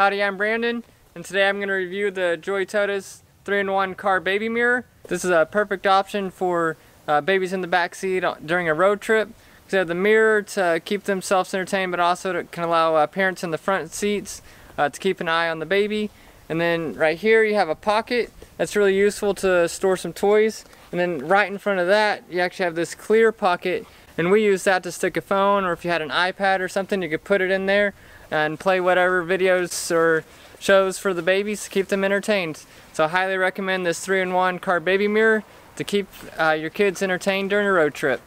Howdy, I'm Brandon, and today I'm going to review the Jotutus 3-in-1 car baby mirror. This is a perfect option for uh, babies in the back seat during a road trip. They have the mirror to keep themselves entertained, but also to, can allow uh, parents in the front seats uh, to keep an eye on the baby. And then right here you have a pocket that's really useful to store some toys. And then right in front of that you actually have this clear pocket and we use that to stick a phone or if you had an iPad or something you could put it in there and play whatever videos or shows for the babies to keep them entertained. So I highly recommend this 3-in-1 car baby mirror to keep uh, your kids entertained during a road trip.